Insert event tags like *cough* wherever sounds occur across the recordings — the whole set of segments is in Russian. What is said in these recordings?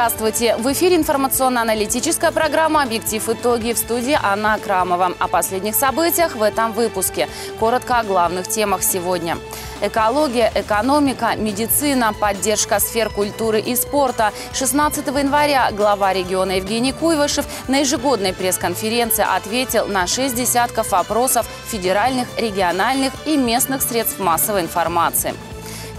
Здравствуйте! В эфире информационно-аналитическая программа «Объектив. Итоги» в студии Анна Акрамова. О последних событиях в этом выпуске. Коротко о главных темах сегодня. Экология, экономика, медицина, поддержка сфер культуры и спорта. 16 января глава региона Евгений Куйвышев на ежегодной пресс-конференции ответил на шесть десятков вопросов федеральных, региональных и местных средств массовой информации.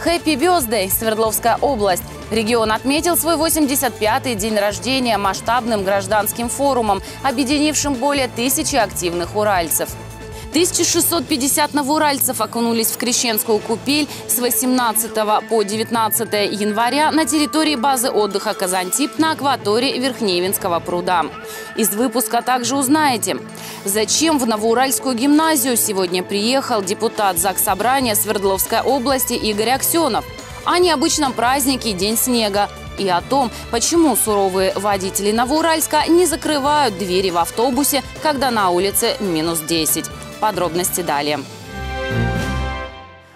Хэппи Бёздэй, Свердловская область. Регион отметил свой 85-й день рождения масштабным гражданским форумом, объединившим более тысячи активных уральцев. 1650 новоуральцев окунулись в Крещенскую купель с 18 по 19 января на территории базы отдыха «Казантип» на акватории Верхневинского пруда. Из выпуска также узнаете, зачем в Новоуральскую гимназию сегодня приехал депутат ЗАГС Собрания Свердловской области Игорь Аксенов, о необычном празднике День снега, и о том, почему суровые водители Новоуральска не закрывают двери в автобусе, когда на улице минус 10. Подробности далее.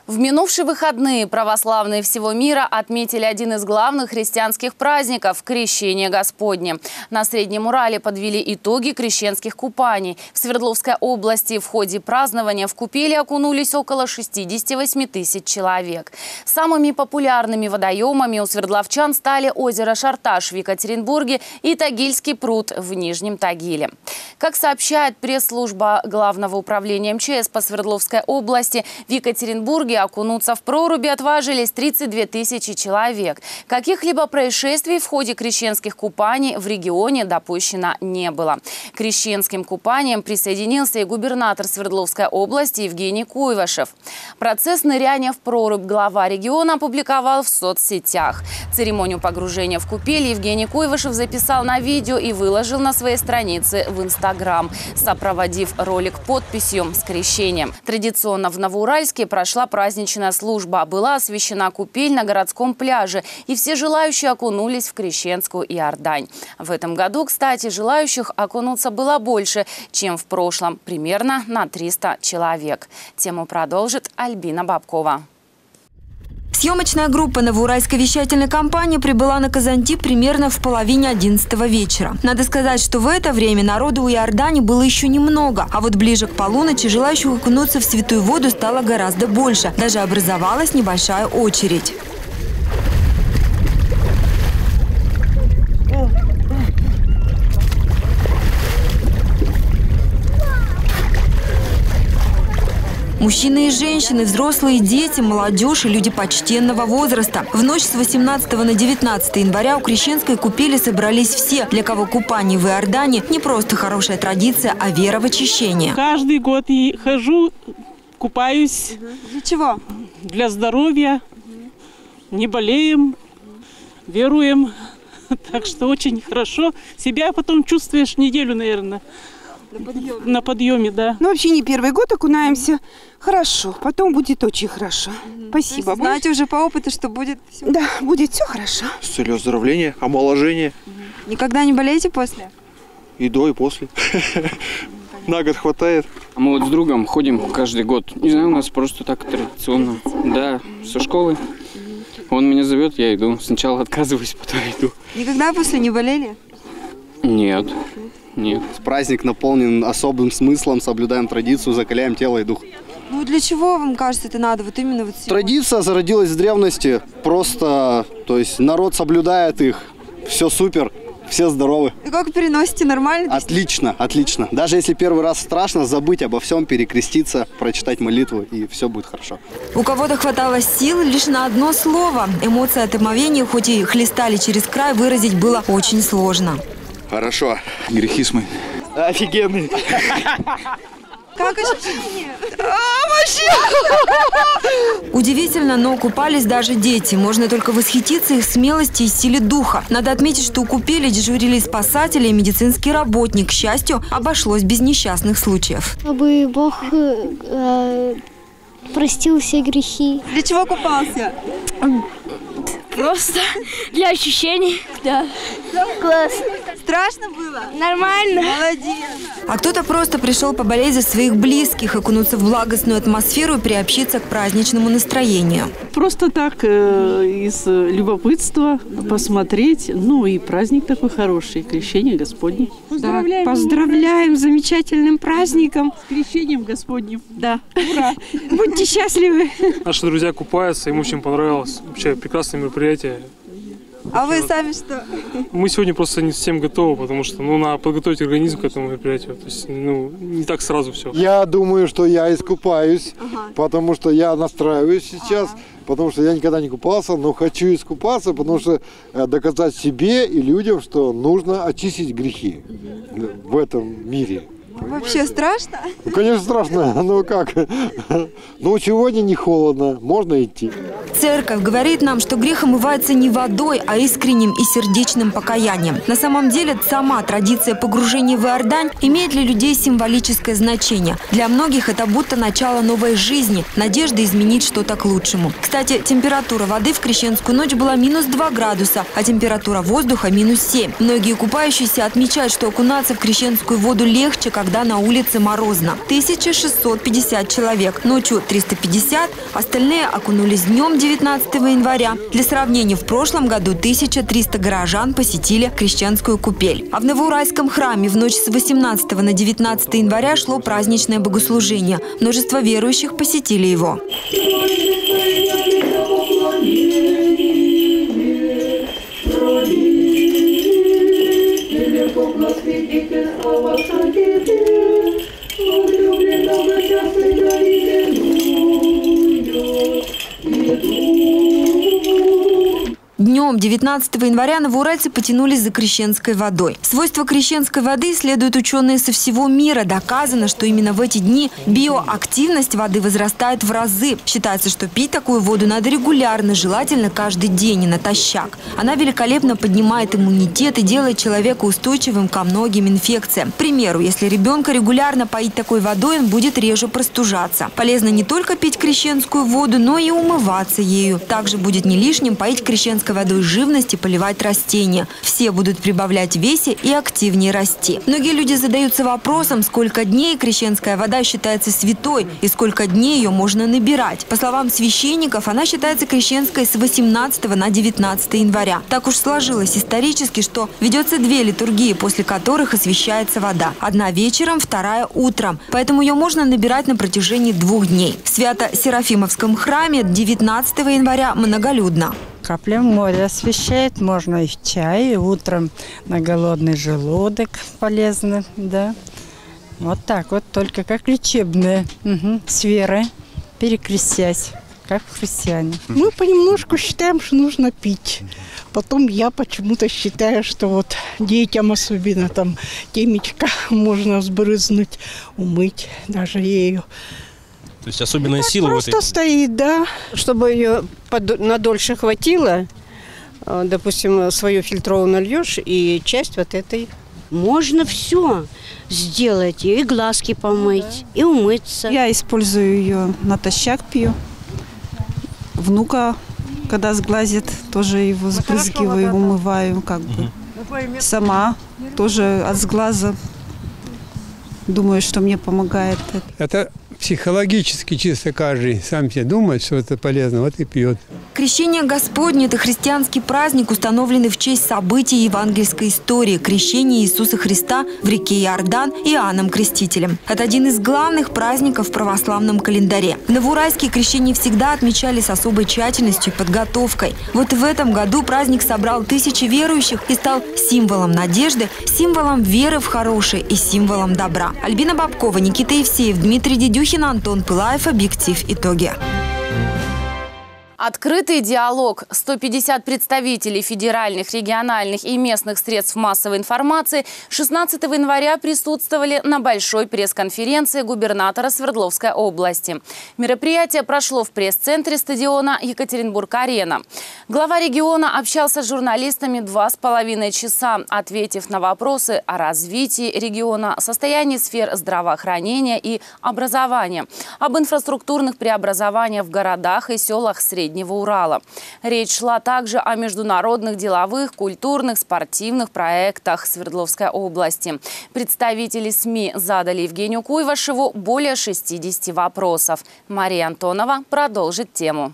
В минувшие выходные православные всего мира отметили один из главных христианских праздников – Крещение Господне. На Среднем Урале подвели итоги крещенских купаний. В Свердловской области в ходе празднования в купели окунулись около 68 тысяч человек. Самыми популярными водоемами у свердловчан стали озеро Шарташ в Екатеринбурге и Тагильский пруд в Нижнем Тагиле. Как сообщает пресс-служба Главного управления МЧС по Свердловской области, в Екатеринбурге Итоге окунуться в проруби отважились 32 тысячи человек. Каких-либо происшествий в ходе крещенских купаний в регионе допущено не было. К крещенским купаниям присоединился и губернатор Свердловской области Евгений Куйвашев. Процесс ныряния в прорубь глава региона опубликовал в соцсетях. Церемонию погружения в купель Евгений Куйвашев записал на видео и выложил на своей странице в Инстаграм, сопроводив ролик подписью с крещением. Традиционно в Новоуральске прошла праздник праздничная служба. Была освещена купель на городском пляже, и все желающие окунулись в Крещенскую и Ордань. В этом году, кстати, желающих окунуться было больше, чем в прошлом, примерно на 300 человек. Тему продолжит Альбина Бабкова. Съемочная группа новоуральской вещательной компании прибыла на Казантип примерно в половине 11 вечера. Надо сказать, что в это время народу у Иордани было еще немного, а вот ближе к полуночи желающих окунуться в святую воду стало гораздо больше. Даже образовалась небольшая очередь. Мужчины и женщины, взрослые дети, молодежь и люди почтенного возраста. В ночь с 18 на 19 января у Крещенской купели собрались все, для кого купание в Иордане не просто хорошая традиция, а вера в очищение. Каждый год и хожу, купаюсь. Для чего? Для здоровья. Не болеем, веруем. *laughs* Так что очень хорошо. Себя потом чувствуешь неделю, наверное. На подъеме. На подъеме, да. Ну, вообще не первый год окунаемся. Хорошо. Потом будет очень хорошо. Угу. Спасибо. Есть, знаете уже по опыту, что будет все? Да, будет все хорошо. С целью оздоровления, омоложения. Угу. Никогда не болеете после? И до, и после. На год хватает. Мы вот с другом ходим каждый год. Не знаю, у нас просто так традиционно. Да, со школы. Он меня зовет, я иду. Сначала отказываюсь, *laughs* потом иду. Никогда после не болели? Нет. Нет. Праздник наполнен особым смыслом, соблюдаем традицию, закаляем тело и дух. Ну для чего вам кажется это надо? Вот именно вот сегодня? Традиция зародилась в древности. Просто, то есть народ соблюдает их. Все супер. Все здоровы. И как переносите? Нормально? Отлично, отлично. Даже если первый раз страшно, забыть обо всем, перекреститься, прочитать молитву, и все будет хорошо. У кого-то хватало сил лишь на одно слово. Эмоции от омовения, хоть и хлестали через край, выразить было очень сложно. Хорошо. Грехи смы. Офигенный. Как ощущение? А, вообще! Удивительно, но купались даже дети. Можно только восхититься их смелости и силе духа. Надо отметить, что у купели дежурили спасатели и медицинский работник. К счастью, обошлось без несчастных случаев. Чтобы Бог э, простил все грехи. Для чего купался? Просто для ощущений, да. Класс. Страшно было? Нормально. Молодец. А кто-то просто пришел поболеть за своих близких, окунуться в благостную атмосферу и приобщиться к праздничному настроению. Просто так, э, из э, любопытства посмотреть. Ну и праздник такой хороший, крещение Господне. Поздравляем! Поздравляем с замечательным праздником. С крещением Господним. Да. Ура. Будьте счастливы. Наши друзья купаются, им очень понравилось. Вообще прекрасное мероприятие. А вы сами что? Мы сегодня просто не совсем готовы, потому что ну, надо подготовить организм к этому мероприятию. То есть, ну, не так сразу все. Я думаю, что я искупаюсь, потому что я настраиваюсь сейчас, потому что я никогда не купался, но хочу искупаться, потому что э, доказать себе и людям, что нужно очистить грехи в этом мире. Вообще страшно? Ну, конечно, страшно, *laughs* но как? *laughs* Ну, сегодня не холодно, можно идти. Церковь говорит нам, что грех омывается не водой, а искренним и сердечным покаянием. На самом деле, сама традиция погружения в Иордань имеет для людей символическое значение. Для многих это будто начало новой жизни, надежда изменить что-то к лучшему. Кстати, температура воды в крещенскую ночь была минус 2 градуса, а температура воздуха минус 7. Многие купающиеся отмечают, что окунаться в крещенскую воду легче, когда на улице морозно. 1650 человек, ночью 350, остальные окунулись днем 19 января. Для сравнения, в прошлом году 1300 горожан посетили крещенскую купель. А в Новоуральском храме в ночь с 18 на 19 января шло праздничное богослужение. Множество верующих посетили его. Thank you. Днем 19 января новоуральцы потянулись за крещенской водой. Свойства крещенской воды исследуют ученые со всего мира. Доказано, что именно в эти дни биоактивность воды возрастает в разы. Считается, что пить такую воду надо регулярно, желательно каждый день и натощак. Она великолепно поднимает иммунитет и делает человека устойчивым ко многим инфекциям. К примеру, если ребенка регулярно поить такой водой, он будет реже простужаться. Полезно не только пить крещенскую воду, но и умываться ею. Также будет не лишним поить крещенской водой живность и поливать растения. Все будут прибавлять весе и активнее расти. Многие люди задаются вопросом, сколько дней крещенская вода считается святой и сколько дней ее можно набирать. По словам священников, она считается крещенской с 18 на 19 января. Так уж сложилось исторически, что ведется две литургии, после которых освещается вода. Одна вечером, вторая утром. Поэтому ее можно набирать на протяжении двух дней. В Свято-Серафимовском храме 19 января многолюдно. Капля моря освещает, можно и в чай, и утром на голодный желудок полезно, да. Вот так вот, только как лечебное, угу. с верой, перекрестясь, как христиане. *laughs* Мы понемножку считаем, что нужно пить. Потом я почему-то считаю, что вот детям особенно там темечко *laughs* можно сбрызнуть, умыть даже ею. То есть особенная Так сила просто этой... стоит, да. Чтобы ее под- надольше хватило, э, допустим, свою фильтровую нальешь, и часть вот этой. Можно все сделать, и глазки помыть, и умыться. Я использую ее натощак пью. Внука, когда сглазит, тоже его сбрызгиваю, умываю, как бы. Сама тоже от сглаза. Думаю, что мне помогает это. Психологически чисто каждый сам себе думает, что это полезно, вот и пьет. Крещение Господне – это христианский праздник, установленный в честь событий евангельской истории – крещения Иисуса Христа в реке Иордан Иоанном Крестителем. Это один из главных праздников в православном календаре. В Новоуральске крещение всегда отмечали с особой тщательностью и подготовкой. Вот в этом году праздник собрал тысячи верующих и стал символом надежды, символом веры в хорошее и символом добра. Альбина Бабкова, Никита Евсеев, Дмитрий Дедюхин, Антон Пылаев. Объектив. Итоги. Открытый диалог. 150 представителей федеральных, региональных и местных средств массовой информации 16 января присутствовали на большой пресс-конференции губернатора Свердловской области. Мероприятие прошло в пресс-центре стадиона Екатеринбург-Арена. Глава региона общался с журналистами два с половиной часа, ответив на вопросы о развитии региона, состоянии сфер здравоохранения и образования, об инфраструктурных преобразованиях в городах и селах Средней Среднего Урала. Речь шла также о международных деловых, культурных, спортивных проектах Свердловской области. Представители СМИ задали Евгению Куйвашеву более 60 вопросов. Мария Антонова продолжит тему.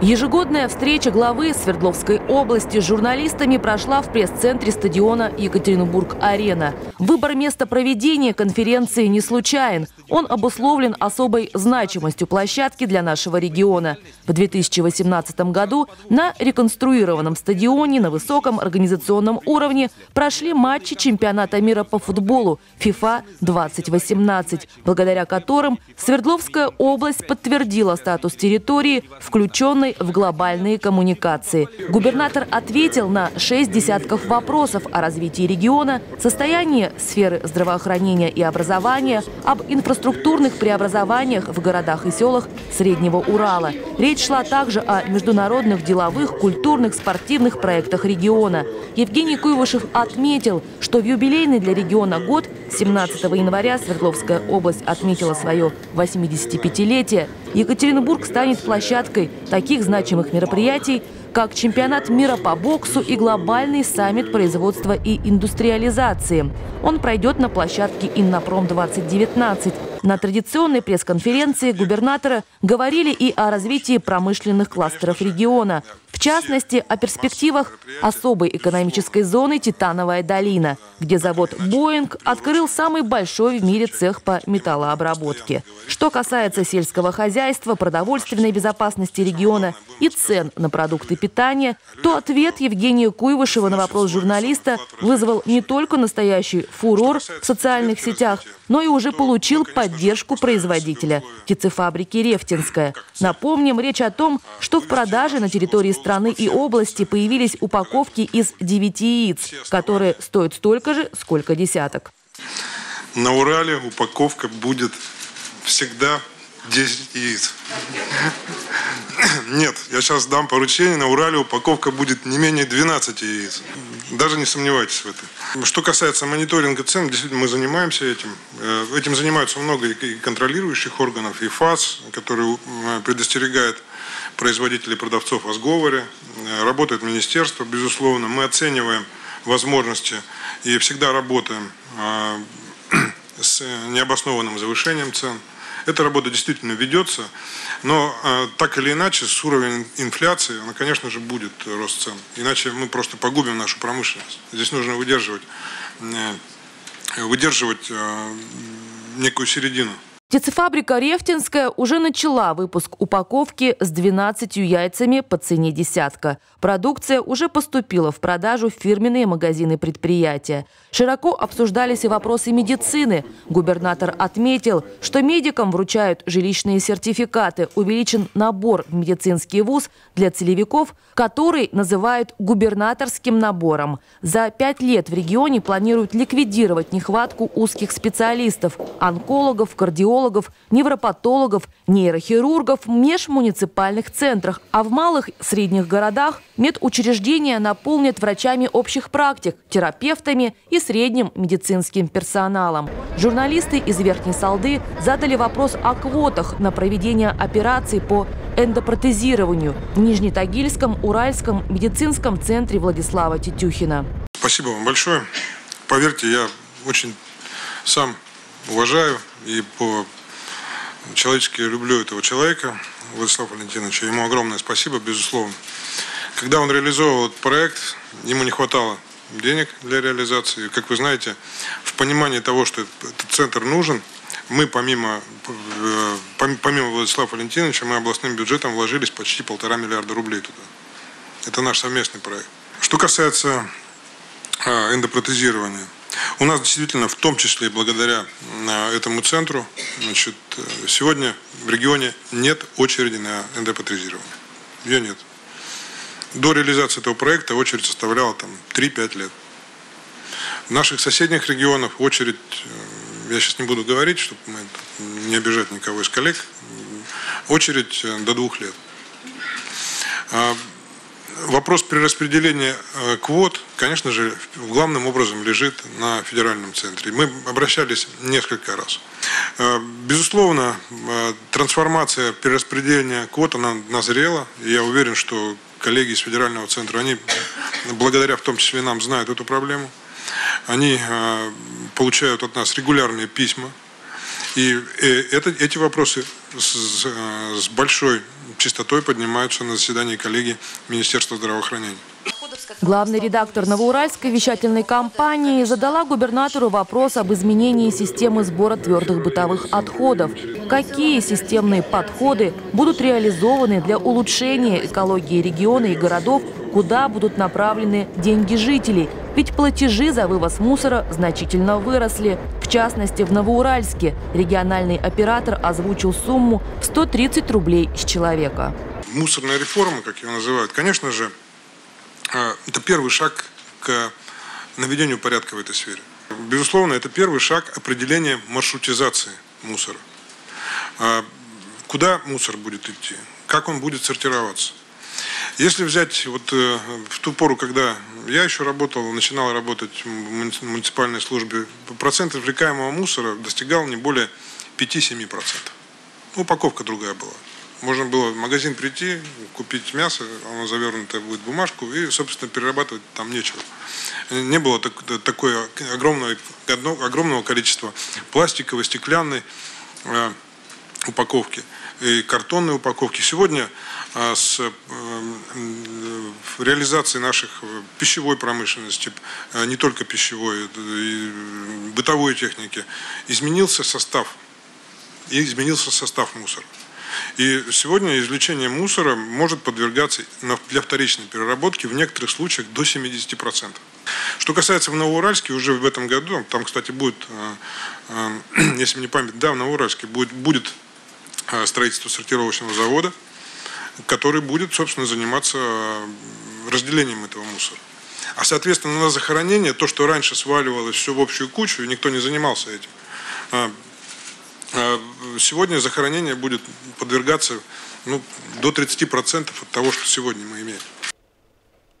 Ежегодная встреча главы Свердловской области с журналистами прошла в пресс-центре стадиона Екатеринбург-Арена. Выбор места проведения конференции не случайен. Он обусловлен особой значимостью площадки для нашего региона. В 2018 году на реконструированном стадионе на высоком организационном уровне прошли матчи чемпионата мира по футболу FIFA 2018, благодаря которым Свердловская область подтвердила статус территории, включенной в глобальные коммуникации. Губернатор ответил на шесть десятков вопросов о развитии региона, состоянии сферы здравоохранения и образования, об инфраструктурных преобразованиях в городах и селах Среднего Урала. Речь шла также о международных деловых, культурных, спортивных проектах региона. Евгений Куйвышев отметил, что в юбилейный для региона год 17 января Свердловская область отметила свое 85-летие. Екатеринбург станет площадкой таких значимых мероприятий, как чемпионат мира по боксу и глобальный саммит производства и индустриализации. Он пройдет на площадке «Иннопром-2019». На традиционной пресс-конференции губернатора говорили и о развитии промышленных кластеров региона. Частности, о перспективах особой экономической зоны «Титановая долина», где завод «Боинг» открыл самый большой в мире цех по металлообработке. Что касается сельского хозяйства, продовольственной безопасности региона и цен на продукты питания, то ответ Евгения Куйвышева на вопрос журналиста вызвал не только настоящий фурор в социальных сетях, но и уже получил поддержку производителя – птицефабрики «Рефтинская». Напомним, речь о том, что в продаже на территории страны и области появились упаковки из 9 яиц, которые стоят столько же, сколько десяток. На Урале упаковка будет всегда 10 яиц. *coughs* Нет, я сейчас дам поручение, на Урале упаковка будет не менее 12 яиц. Даже не сомневайтесь в этом. Что касается мониторинга цен, действительно мы занимаемся этим. Э, этим занимаются много и контролирующих органов, и ФАС, который э, предостерегает производителей продавцов о сговоре. Э, работает министерство, безусловно. Мы оцениваем возможности и всегда работаем *coughs* с необоснованным завышением цен. Эта работа действительно ведется, но э, так или иначе с уровнем инфляции, она, конечно же, будет рост цен. Иначе мы просто погубим нашу промышленность. Здесь нужно выдерживать, э, выдерживать э, некую середину. Птицефабрика «Рефтинская» уже начала выпуск упаковки с 12 яйцами по цене десятка. Продукция уже поступила в продажу в фирменные магазины предприятия. Широко обсуждались и вопросы медицины. Губернатор отметил, что медикам вручают жилищные сертификаты. Увеличен набор в медицинский вуз для целевиков, который называют губернаторским набором. За пять лет в регионе планируют ликвидировать нехватку узких специалистов – онкологов, кардиологов, кардиологов, невропатологов, нейрохирургов в межмуниципальных центрах, а в малых средних городах медучреждения наполнят врачами общих практик, терапевтами и средним медицинским персоналом. Журналисты из Верхней Салды задали вопрос о квотах на проведение операций по эндопротезированию в Нижнетагильском Уральском медицинском центре Владислава Тетюхина. Спасибо вам большое. Поверьте, я очень сам уважаю и по человечески люблю этого человека, Владислава Валентиновича. Ему огромное спасибо, безусловно. Когда он реализовывал этот проект, ему не хватало денег для реализации. Как вы знаете, в понимании того, что этот центр нужен, мы помимо, э, помимо Владислава Валентиновича, мы областным бюджетом вложились почти полтора миллиарда рублей туда. Это наш совместный проект. Что касается а, эндопротезирования – у нас действительно, в том числе и благодаря э, этому центру, значит, э, сегодня в регионе нет очереди на эндопатризирование. Ее нет. До реализации этого проекта очередь составляла там 3-5 лет. В наших соседних регионах очередь, э, я сейчас не буду говорить, чтобы мы не обижать никого из коллег, очередь до двух лет. Вопрос перераспределения э, квот, конечно же, главным образом лежит на федеральном центре. Мы обращались несколько раз. Э, безусловно, э, трансформация перераспределения квот, она назрела. И я уверен, что коллеги из федерального центра, они, благодаря в том числе нам, знают эту проблему. Они получают от нас регулярные письма. И это, эти вопросы с, с большой чистотой поднимаются на заседании коллегии Министерства здравоохранения. Главный редактор Новоуральской вещательной компании задала губернатору вопрос об изменении системы сбора твердых бытовых отходов. Какие системные подходы будут реализованы для улучшения экологии региона и городов, куда будут направлены деньги жителей? Ведь платежи за вывоз мусора значительно выросли. В частности, в Новоуральске региональный оператор озвучил сумму в 130 рублей с человека. Мусорная реформа, как ее называют, конечно же, а, это первый шаг к наведению порядка в этой сфере. Безусловно, это первый шаг определения маршрутизации мусора. А, куда мусор будет идти? Как он будет сортироваться? Если взять вот э, в ту пору, когда я еще работал, начинал работать в муниципальной службе, процент извлекаемого мусора достигал не более 5-7%. Упаковка другая была. Можно было в магазин прийти, купить мясо, оно завернутое будет в бумажку, и, собственно, перерабатывать там нечего. Не было так, такое огромного, огромного количества пластиковой, стеклянной э, упаковки и картонной упаковки. Сегодня с э, реализацией наших пищевой промышленности, э, не только пищевой, бытовой техники, изменился состав, и изменился состав мусора. И сегодня извлечение мусора может подвергаться для вторичной переработки в некоторых случаях до 70%. Что касается в Новоуральске, уже в этом году, там, кстати, будет, э, э, *clears throat* если мне память, да, в Новоуральске будет, будет э, строительство сортировочного завода, который будет, собственно, заниматься разделением этого мусора. А, соответственно, на захоронение, то, что раньше сваливалось все в общую кучу, и никто не занимался этим, а, сегодня захоронение будет подвергаться ну, до 30% от того, что сегодня мы имеем.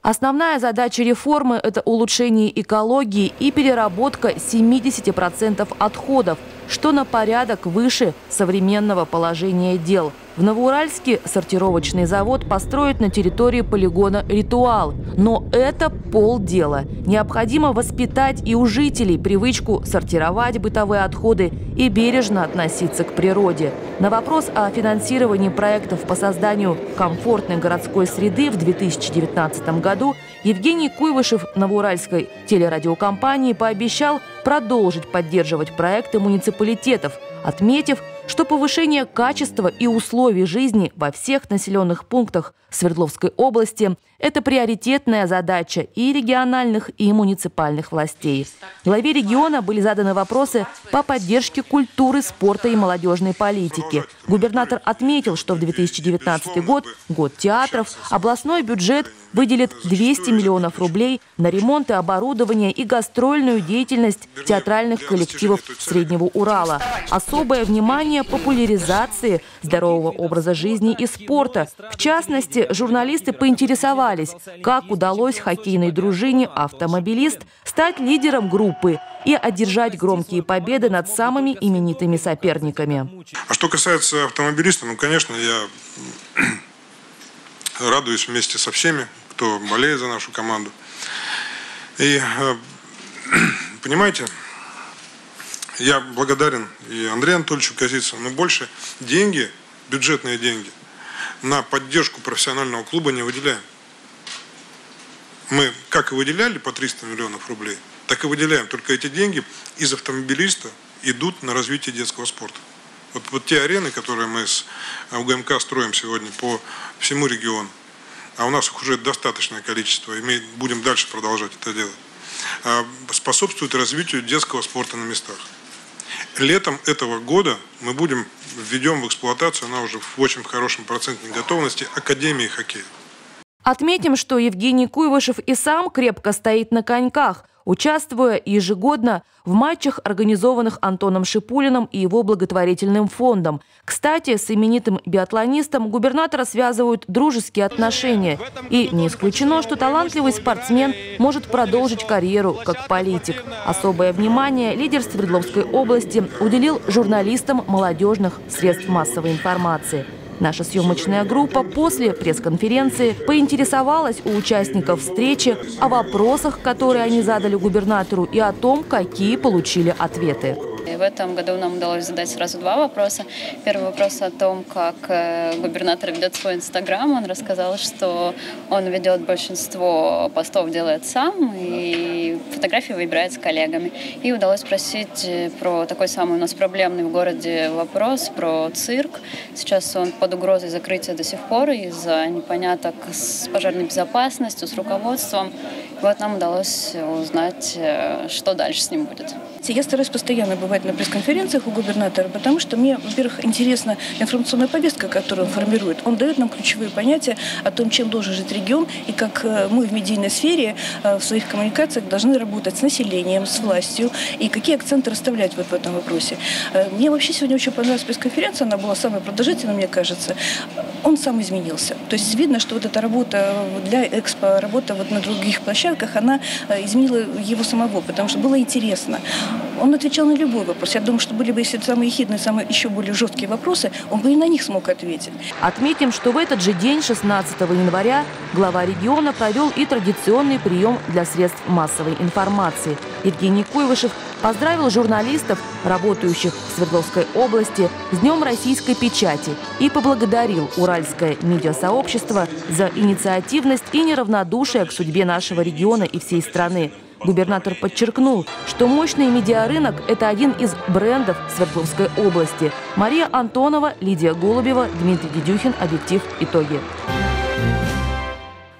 Основная задача реформы – это улучшение экологии и переработка 70% отходов, что на порядок выше современного положения дел – в Новоуральске сортировочный завод построят на территории полигона «Ритуал». Но это полдела. Необходимо воспитать и у жителей привычку сортировать бытовые отходы и бережно относиться к природе. На вопрос о финансировании проектов по созданию комфортной городской среды в 2019 году Евгений Куйвышев Новоуральской телерадиокомпании пообещал продолжить поддерживать проекты муниципалитетов, отметив, что повышение качества и условий жизни во всех населенных пунктах Свердловской области – это приоритетная задача и региональных, и муниципальных властей. Главе региона были заданы вопросы по поддержке культуры, спорта и молодежной политики. Губернатор отметил, что в 2019 год, год театров, областной бюджет выделит 200 миллионов рублей на ремонт и оборудование и гастрольную деятельность театральных коллективов Среднего Урала. Особое внимание популяризации здорового образа жизни и спорта. В частности, журналисты поинтересовались, как удалось хоккейной дружине «Автомобилист» стать лидером группы и одержать громкие победы над самыми именитыми соперниками. А что касается автомобилиста, ну, конечно, я *clears throat* радуюсь вместе со всеми, кто болеет за нашу команду. И э, *clears throat* понимаете, я благодарен и Андрею Анатольевичу Казицыну, но больше деньги, бюджетные деньги, на поддержку профессионального клуба не выделяем. Мы как и выделяли по 300 миллионов рублей, так и выделяем. Только эти деньги из автомобилиста идут на развитие детского спорта. Вот, вот те арены, которые мы с УГМК строим сегодня по всему региону, а у нас их уже достаточное количество, и мы будем дальше продолжать это делать, а, способствует развитию детского спорта на местах. Летом этого года мы будем введем в эксплуатацию, она уже в очень хорошем процентной готовности, Академии хоккея. Отметим, что Евгений Куйвышев и сам крепко стоит на коньках, участвуя ежегодно в матчах, организованных Антоном Шипулиным и его благотворительным фондом. Кстати, с именитым биатлонистом губернатора связывают дружеские отношения. И не исключено, что талантливый спортсмен может продолжить карьеру как политик. Особое внимание лидер Свердловской области уделил журналистам молодежных средств массовой информации – Наша съемочная группа после пресс-конференции поинтересовалась у участников встречи о вопросах, которые они задали губернатору и о том, какие получили ответы. И в этом году нам удалось задать сразу два вопроса. Первый вопрос о том, как э, губернатор ведет свой инстаграм. Он рассказал, что он ведет большинство постов, делает сам, и фотографии выбирает с коллегами. И удалось спросить э, про такой самый у нас проблемный в городе вопрос, про цирк. Сейчас он под угрозой закрытия до сих пор из-за непоняток с пожарной безопасностью, с руководством. И вот нам удалось узнать, э, что дальше с ним будет. Я стараюсь постоянно бывать на пресс-конференциях у губернатора, потому что мне, во-первых, интересна информационная повестка, которую он формирует. Он дает нам ключевые понятия о том, чем должен жить регион, и как э, мы в медийной сфере э, в своих коммуникациях должны работать с населением, с властью, и какие акценты расставлять вот в этом вопросе. Э, мне вообще сегодня очень понравилась пресс-конференция, она была самая продолжительная, мне кажется. Он сам изменился. То есть видно, что вот эта работа для экспо, работа вот на других площадках, она изменила его самого, потому что было интересно. Он отвечал на любой вопрос. Я думаю, что были бы, если самые ехидные, самые еще более жесткие вопросы, он бы и на них смог ответить. Отметим, что в этот же день, 16 января, глава региона провел и традиционный прием для средств массовой информации. Евгений Куйвышев поздравил журналистов, работающих в Свердловской области, с Днем российской печати и поблагодарил Уральское медиасообщество за инициативность и неравнодушие к судьбе нашего региона и всей страны. Губернатор подчеркнул, что мощный медиарынок – это один из брендов Свердловской области. Мария Антонова, Лидия Голубева, Дмитрий Дедюхин. Объектив. Итоги.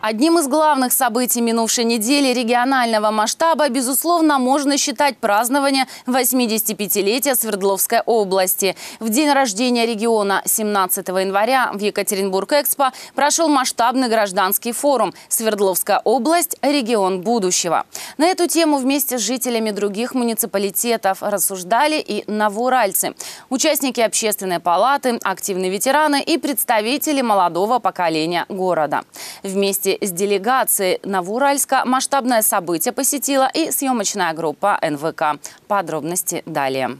Одним из главных событий минувшей недели регионального масштаба, безусловно, можно считать празднование 85-летия Свердловской области. В день рождения региона 17 января в Екатеринбург-Экспо прошел масштабный гражданский форум «Свердловская область. Регион будущего». На эту тему вместе с жителями других муниципалитетов рассуждали и новоуральцы. Участники общественной палаты, активные ветераны и представители молодого поколения города. Вместе вместе с делегацией Новоуральска масштабное событие посетила и съемочная группа НВК. Подробности далее.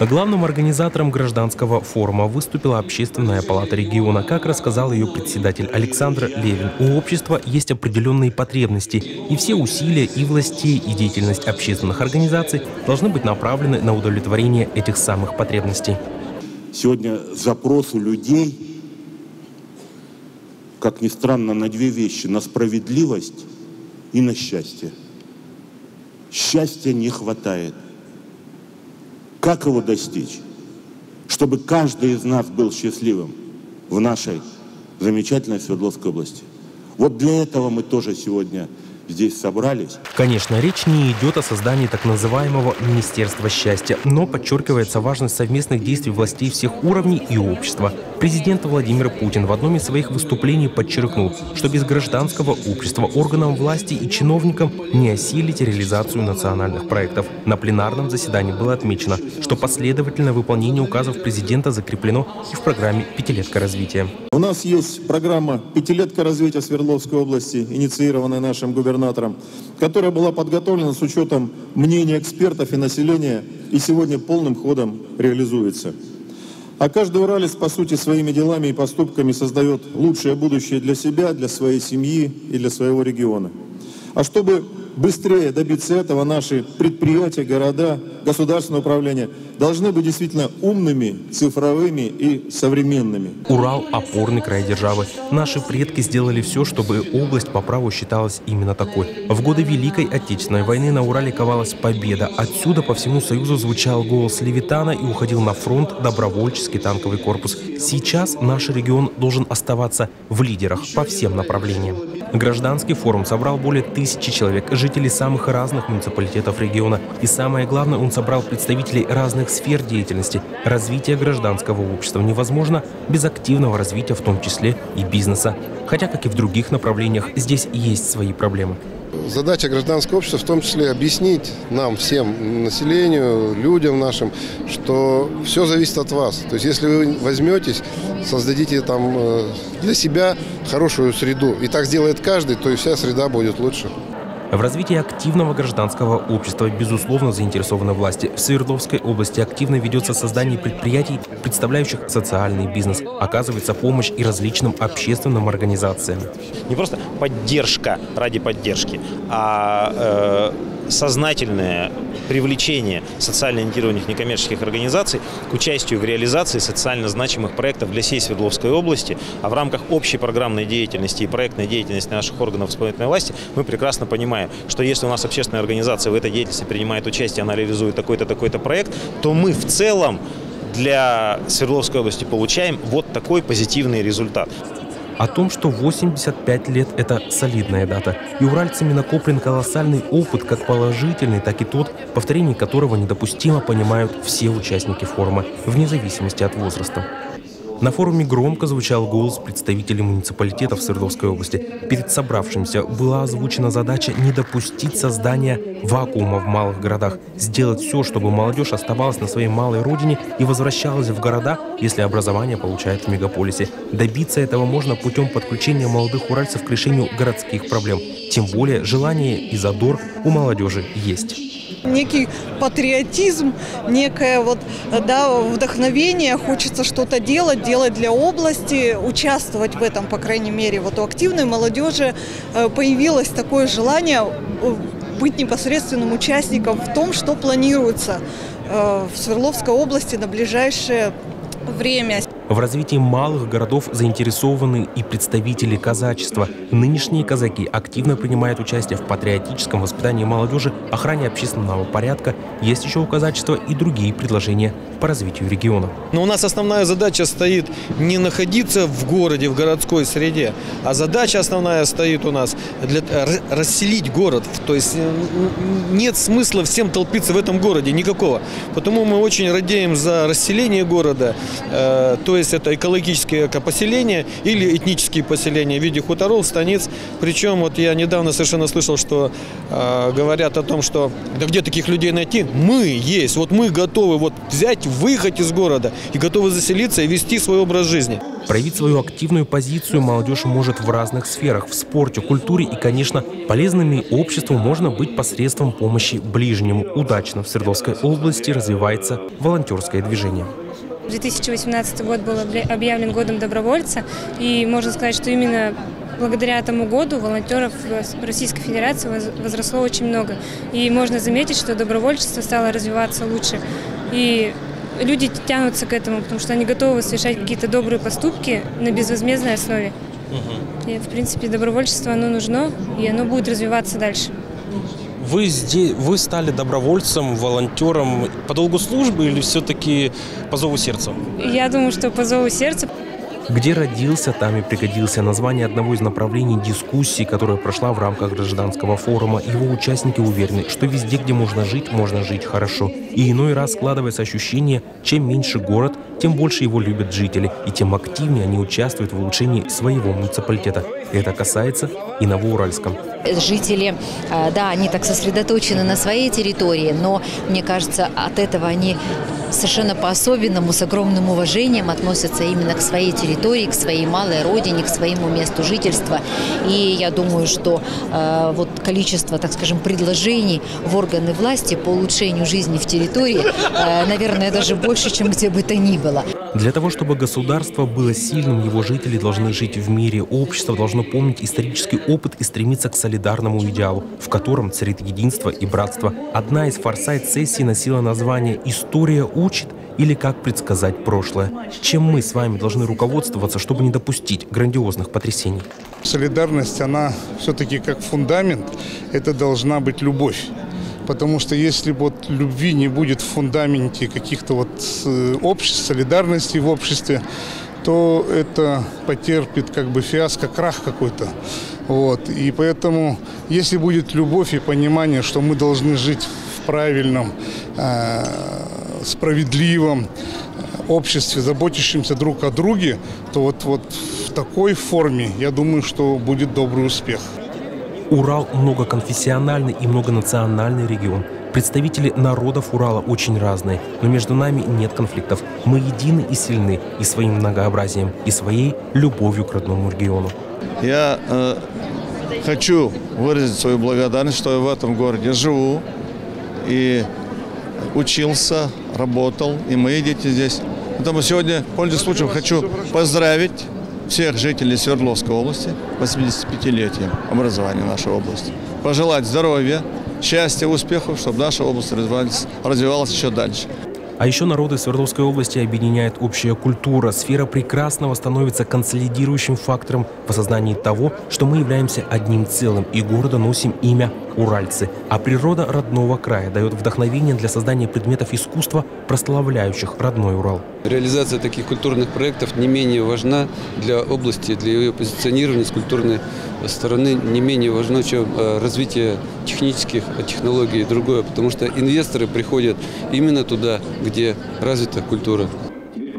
Главным организатором гражданского форума выступила Общественная палата региона. Как рассказал ее председатель Александр Левин, у общества есть определенные потребности, и все усилия и властей, и деятельность общественных организаций должны быть направлены на удовлетворение этих самых потребностей. Сегодня запрос у людей как ни странно, на две вещи. На справедливость и на счастье. Счастья не хватает. Как его достичь? Чтобы каждый из нас был счастливым в нашей замечательной Свердловской области. Вот для этого мы тоже сегодня здесь собрались. Конечно, речь не идет о создании так называемого Министерства счастья, но подчеркивается важность совместных действий властей всех уровней и общества. Президент Владимир Путин в одном из своих выступлений подчеркнул, что без гражданского общества органам власти и чиновникам не осилить реализацию национальных проектов. На пленарном заседании было отмечено, что последовательное выполнение указов президента закреплено и в программе «Пятилетка развития». У нас есть программа «Пятилетка развития Свердловской области», инициированная нашим губернатором которая была подготовлена с учетом мнения экспертов и населения и сегодня полным ходом реализуется. А каждый уралец, по сути, своими делами и поступками создает лучшее будущее для себя, для своей семьи и для своего региона. А чтобы быстрее добиться этого наши предприятия, города, государственное управление должны быть действительно умными, цифровыми и современными. Урал – опорный край державы. Наши предки сделали все, чтобы область по праву считалась именно такой. В годы Великой Отечественной войны на Урале ковалась победа. Отсюда по всему Союзу звучал голос Левитана и уходил на фронт добровольческий танковый корпус. Сейчас наш регион должен оставаться в лидерах по всем направлениям. Гражданский форум собрал более тысячи человек, жителей самых разных муниципалитетов региона. И самое главное, он собрал представителей разных сфер деятельности. Развитие гражданского общества невозможно без активного развития, в том числе и бизнеса. Хотя, как и в других направлениях, здесь есть свои проблемы. Задача гражданского общества в том числе объяснить нам, всем, населению, людям нашим, что все зависит от вас. То есть если вы возьметесь, создадите там э, для себя хорошую среду, и так сделает каждый, то и вся среда будет лучше. В развитии активного гражданского общества, безусловно, заинтересованы власти. В Свердловской области активно ведется создание предприятий, представляющих социальный бизнес. Оказывается помощь и различным общественным организациям. Не просто поддержка ради поддержки, а э, сознательное привлечение социально ориентированных некоммерческих организаций к участию в реализации социально значимых проектов для всей Свердловской области, а в рамках общей программной деятельности и проектной деятельности наших органов исполнительной власти мы прекрасно понимаем, что если у нас общественная организация в этой деятельности принимает участие, она реализует такой-то, такой-то проект, то мы в целом для Свердловской области получаем вот такой позитивный результат. О том, что 85 лет – это солидная дата, и уральцами накоплен колоссальный опыт, как положительный, так и тот, повторение которого недопустимо понимают все участники форума, вне зависимости от возраста. На форуме громко звучал голос представителей муниципалитетов Свердловской области. Перед собравшимся была озвучена задача не допустить создания вакуума в малых городах, сделать все, чтобы молодежь оставалась на своей малой родине и возвращалась в города, если образование получает в мегаполисе. Добиться этого можно путем подключения молодых уральцев к решению городских проблем. Тем более желание и задор у молодежи есть некий патриотизм, некое вот, да, вдохновение, хочется что-то делать, делать для области, участвовать в этом, по крайней мере. Вот у активной молодежи э, появилось такое желание э, быть непосредственным участником в том, что планируется э, в Свердловской области на ближайшее время. В развитии малых городов заинтересованы и представители казачества. Нынешние казаки активно принимают участие в патриотическом воспитании молодежи, охране общественного порядка. Есть еще у казачества и другие предложения по развитию региона. Но у нас основная задача стоит не находиться в городе, в городской среде, а задача основная стоит у нас для расселить город. То есть нет смысла всем толпиться в этом городе, никакого. Потому мы очень радеем за расселение города, э, то есть это экологические поселения или этнические поселения в виде хуторов, станиц. Причем вот я недавно совершенно слышал, что э, говорят о том, что да где таких людей найти? Мы есть, вот мы готовы вот взять, выехать из города и готовы заселиться и вести свой образ жизни. Проявить свою активную позицию молодежь может в разных сферах, в спорте, культуре и, конечно, полезными обществу можно быть посредством помощи ближнему. Удачно в Свердловской области развивается волонтерское движение. 2018 год был объявлен годом добровольца, и можно сказать, что именно благодаря этому году волонтеров в Российской Федерации возросло очень много. И можно заметить, что добровольчество стало развиваться лучше. И люди тянутся к этому, потому что они готовы совершать какие-то добрые поступки на безвозмездной основе. И, в принципе, добровольчество, оно нужно, и оно будет развиваться дальше. Вы, здесь, вы стали добровольцем, волонтером по долгу службы или все-таки по зову сердца? Я думаю, что по зову сердца. Где родился, там и пригодился название одного из направлений дискуссии, которая прошла в рамках гражданского форума. Его участники уверены, что везде, где можно жить, можно жить хорошо. И иной раз складывается ощущение, чем меньше город, тем больше его любят жители, и тем активнее они участвуют в улучшении своего муниципалитета. Это касается и Новоуральска. Жители, э, да, они так сосредоточены на своей территории, но, мне кажется, от этого они совершенно по-особенному, с огромным уважением относятся именно к своей территории, к своей малой родине, к своему месту жительства. И я думаю, что э, вот количество, так скажем, предложений в органы власти по улучшению жизни в территории, э, наверное, даже больше, чем где бы то ни было. Для того, чтобы государство было сильным, его жители должны жить в мире, общество должно помнить исторический опыт и стремиться к солидарному идеалу, в котором царит единство и братство. Одна из форсайт-сессий носила название «История учит» или «Как предсказать прошлое». Чем мы с вами должны руководствоваться, чтобы не допустить грандиозных потрясений? Солидарность, она все-таки как фундамент, это должна быть любовь. Потому что если вот любви не будет в фундаменте каких-то вот э, обществ, солидарности в обществе, то это потерпит как бы фиаско, крах какой-то. Вот. И поэтому, если будет любовь и понимание, что мы должны жить в правильном, э, справедливом обществе, заботящемся друг о друге, то вот, вот в такой форме, я думаю, что будет добрый успех. Урал – многоконфессиональный и многонациональный регион. Представители народов Урала очень разные, но между нами нет конфликтов. Мы едины и сильны и своим многообразием, и своей любовью к родному региону. Я э, хочу выразить свою благодарность, что я в этом городе живу и учился, работал, и мои дети здесь. Поэтому сегодня, пользуясь случаем, хочу поздравить всех жителей Свердловской области 85-летием образования нашей области. Пожелать здоровья, счастья, успехов, чтобы наша область развивалась, развивалась еще дальше. А еще народы Свердловской области объединяет общая культура. Сфера прекрасного становится консолидирующим фактором в осознании того, что мы являемся одним целым и города носим имя уральцы. А природа родного края дает вдохновение для создания предметов искусства, прославляющих родной Урал. Реализация таких культурных проектов не менее важна для области, для ее позиционирования с культурной стороны не менее важно, чем э, развитие технических технологий и другое, потому что инвесторы приходят именно туда, где развита культура.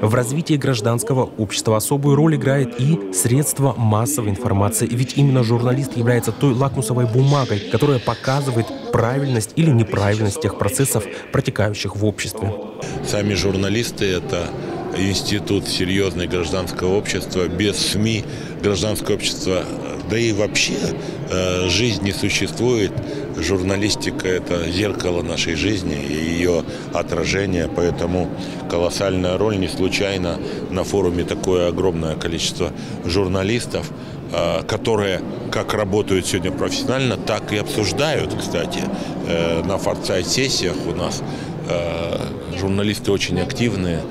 В развитии гражданского общества особую роль играет и средства массовой информации. Ведь именно журналист является той лакмусовой бумагой, которая показывает правильность или неправильность тех процессов, протекающих в обществе. Сами журналисты – это институт серьезной гражданского общества. Без СМИ гражданское общество, да и вообще э, жизнь не существует. Журналистика – это зеркало нашей жизни и ее отражение, поэтому колоссальная роль. Не случайно на форуме такое огромное количество журналистов, э, которые как работают сегодня профессионально, так и обсуждают, кстати. Э, на форсайт-сессиях у нас журналисты очень активные,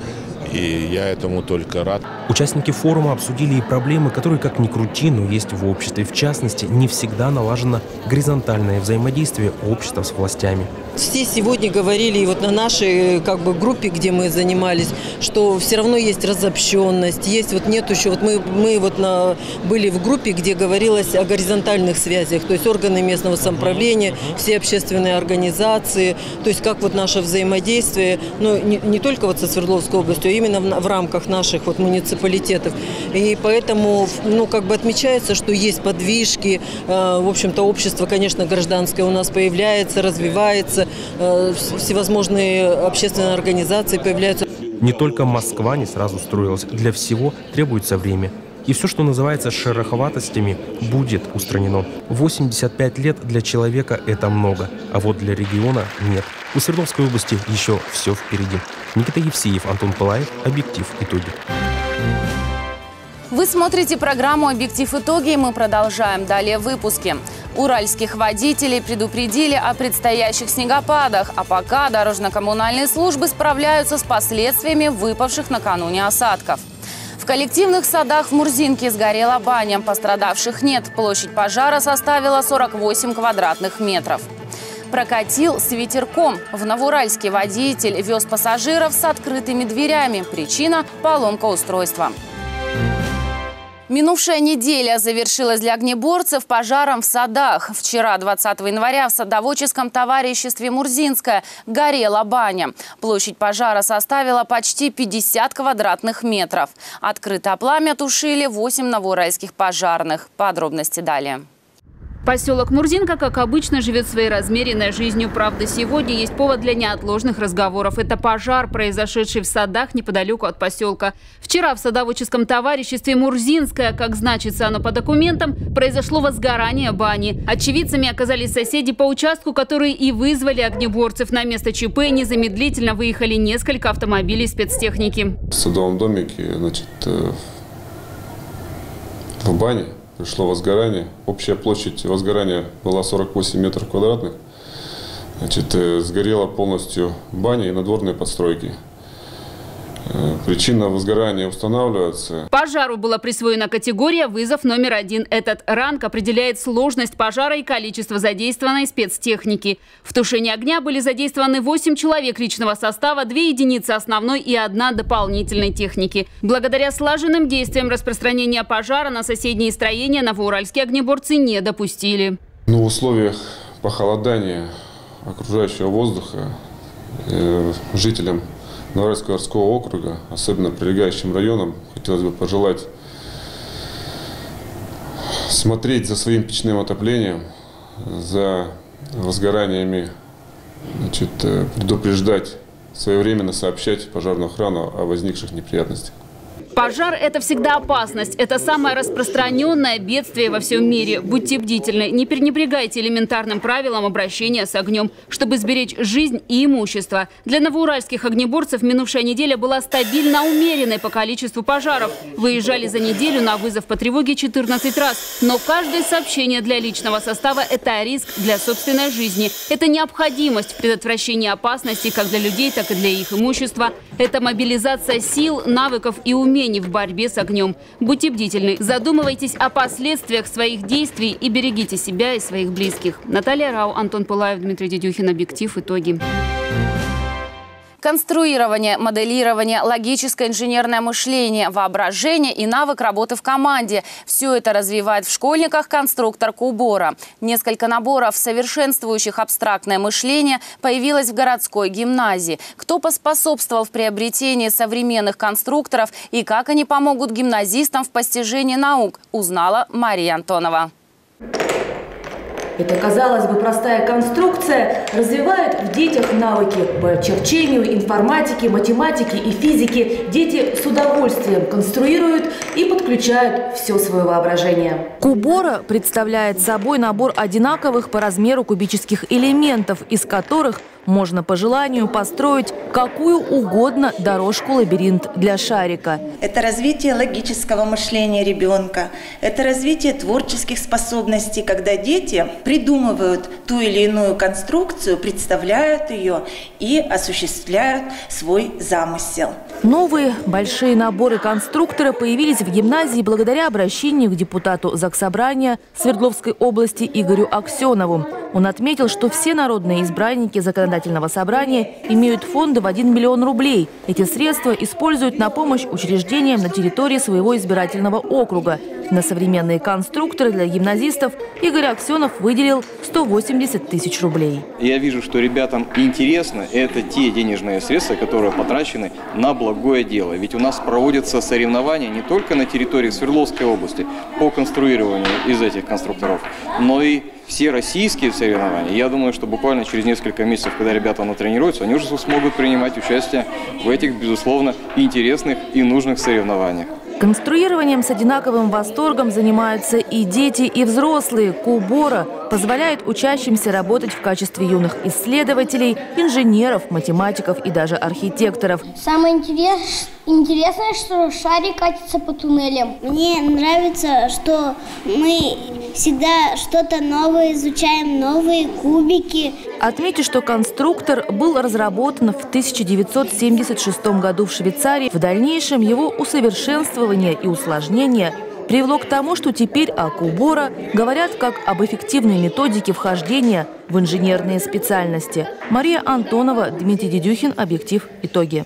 и я этому только рад. Участники форума обсудили и проблемы, которые, как ни крути, но есть в обществе. В частности, не всегда налажено горизонтальное взаимодействие общества с властями. Все сегодня говорили, и вот на нашей как бы, группе, где мы занимались, что все равно есть разобщенность, есть вот нет еще, вот мы, мы вот на, были в группе, где говорилось о горизонтальных связях, то есть органы местного самоуправления, все общественные организации, то есть как вот наше взаимодействие, ну не, не только вот со Свердловской областью, а именно в, в рамках наших вот муниципалитетов. И поэтому, ну как бы отмечается, что есть подвижки, э, в общем-то общество, конечно, гражданское у нас появляется, развивается, Э, всевозможные общественные организации появляются. Не только Москва не сразу строилась, для всего требуется время. И все, что называется шероховатостями, будет устранено. 85 лет для человека – это много, а вот для региона – нет. У Свердловской области еще все впереди. Никита Евсеев, Антон Пылаев, «Объектив. Итоги». Вы смотрите программу «Объектив. Итоги» и мы продолжаем. Далее выпуски. Уральских водителей предупредили о предстоящих снегопадах, а пока дорожно-коммунальные службы справляются с последствиями выпавших накануне осадков. В коллективных садах в Мурзинке сгорела баня. Пострадавших нет. Площадь пожара составила 48 квадратных метров. Прокатил с ветерком. В Новоуральске водитель вез пассажиров с открытыми дверями. Причина – поломка устройства. Минувшая неделя завершилась для огнеборцев пожаром в садах. Вчера, 20 января, в садоводческом товариществе Мурзинская горела баня. Площадь пожара составила почти 50 квадратных метров. Открытое пламя тушили 8 новоуральских пожарных. Подробности далее. Поселок Мурзинка, как обычно, живет своей размеренной жизнью. Правда, сегодня есть повод для неотложных разговоров. Это пожар, произошедший в садах неподалеку от поселка. Вчера в садоводческом товариществе Мурзинская, как значится оно по документам, произошло возгорание бани. Очевидцами оказались соседи по участку, которые и вызвали огнеборцев. На место ЧП незамедлительно выехали несколько автомобилей спецтехники. В садовом домике, значит, э, в бане пришло возгорание. Общая площадь возгорания была 48 метров квадратных. Значит, э, сгорела полностью баня и надворные подстройки. Э, Причина возгорания устанавливается. Пожару была присвоена категория «Вызов номер один». Этот ранг определяет сложность пожара и количество задействованной спецтехники. В тушении огня были задействованы 8 человек личного состава, 2 единицы основной и одна дополнительной техники. Благодаря слаженным действиям распространения пожара на соседние строения новоуральские огнеборцы не допустили. Но в условиях похолодания окружающего воздуха э, жителям Городского округа, особенно прилегающим районам, хотелось бы пожелать смотреть за своим печным отоплением, за возгораниями, значит, э, предупреждать, своевременно сообщать пожарную охрану о возникших неприятностях. Пожар – это всегда опасность. Это самое распространенное бедствие во всем мире. Будьте бдительны. Не пренебрегайте элементарным правилам обращения с огнем, чтобы сберечь жизнь и имущество. Для новоуральских огнеборцев минувшая неделя была стабильно умеренной по количеству пожаров. Выезжали за неделю на вызов по тревоге 14 раз. Но каждое сообщение для личного состава – это риск для собственной жизни. Это необходимость в предотвращении опасностей как для людей, так и для их имущества. Это мобилизация сил, навыков и умений в борьбе с огнем. Будьте бдительны, задумывайтесь о последствиях своих действий и берегите себя и своих близких. Наталья Рау, Антон Пылаев, Дмитрий Дедюхин. Объектив. Итоги. Конструирование, моделирование, логическое инженерное мышление, воображение и навык работы в команде – все это развивает в школьниках конструктор Кубора. Несколько наборов, совершенствующих абстрактное мышление, появилось в городской гимназии. Кто поспособствовал в приобретении современных конструкторов и как они помогут гимназистам в постижении наук, узнала Мария Антонова. Эта, казалось бы, простая конструкция развивает в детях навыки по черчению, информатике, математике и физике. Дети с удовольствием конструируют и подключают все свое воображение. Кубора представляет собой набор одинаковых по размеру кубических элементов, из которых можно по желанию построить какую угодно дорожку-лабиринт для шарика. Это развитие логического мышления ребенка, это развитие творческих способностей, когда дети придумывают ту или иную конструкцию, представляют ее и осуществляют свой замысел. Новые большие наборы конструктора появились в гимназии благодаря обращению к депутату Заксобрания Свердловской области Игорю Аксенову. Он отметил, что все народные избранники законодательного собрания имеют фонды в 1 миллион рублей. Эти средства используют на помощь учреждениям на территории своего избирательного округа. На современные конструкторы для гимназистов Игорь Аксенов выделил 180 тысяч рублей. Я вижу, что ребятам интересно. Это те денежные средства, которые потрачены на благое дело. Ведь у нас проводятся соревнования не только на территории Свердловской области по конструированию из этих конструкторов, но и все российские соревнования. Я думаю, что буквально через несколько месяцев, когда ребята натренируются, они уже смогут принимать участие в этих, безусловно, интересных и нужных соревнованиях. Конструированием с одинаковым восторгом занимаются и дети, и взрослые. Кубора позволяет учащимся работать в качестве юных исследователей, инженеров, математиков и даже архитекторов. Самое интерес... интересное, что шарик катится по туннелям. Мне нравится, что мы всегда что-то новое изучаем, новые кубики. Отмечу, что конструктор был разработан в 1976 году в Швейцарии. В дальнейшем его усовершенствование и усложнение привело к тому, что теперь о Кубора говорят как об эффективной методике вхождения в инженерные специальности. Мария Антонова, Дмитрий Дедюхин, «Объектив. Итоги».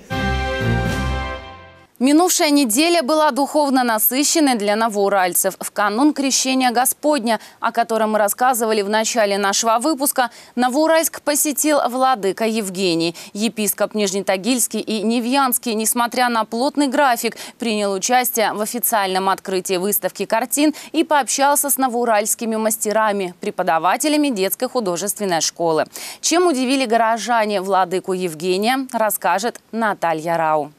Минувшая неделя была духовно насыщенной для новоуральцев. В канун Крещения Господня, о котором мы рассказывали в начале нашего выпуска, Новоуральск посетил владыка Евгений. Епископ Нижнетагильский и Невьянский, несмотря на плотный график, принял участие в официальном открытии выставки картин и пообщался с новоуральскими мастерами, преподавателями детской художественной школы. Чем удивили горожане владыку Евгения, расскажет Наталья Рау.